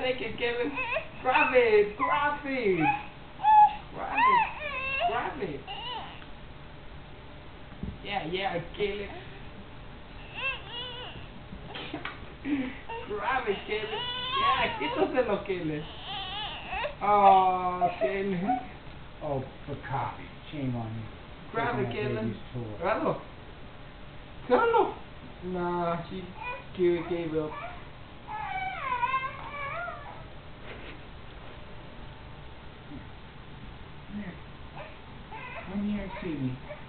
Take it, Kaelyn. Grab it. Grab it. Grab it. Grab it. Yeah, yeah, it. Grab it, Kaelyn. Yeah, quítaselo, Kaelyn. Oh, Kaelyn. Oh, for coffee. Shame on you. Grab it, Kaelyn. baby's toy. Grablo. Grablo. Nah, she gave, gave up. Here. Come here,